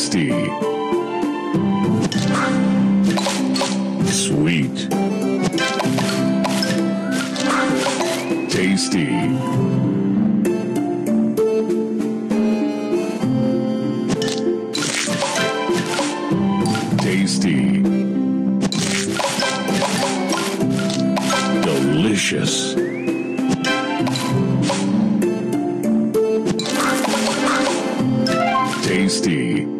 tasty. Sweet. Tasty. Tasty. Delicious. tasty.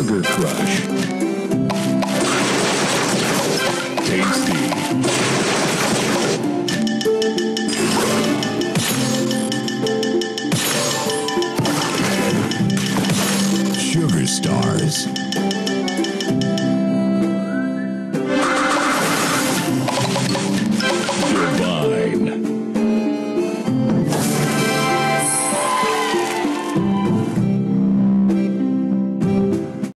Sugar Crush. Tasty. Sugar Stars.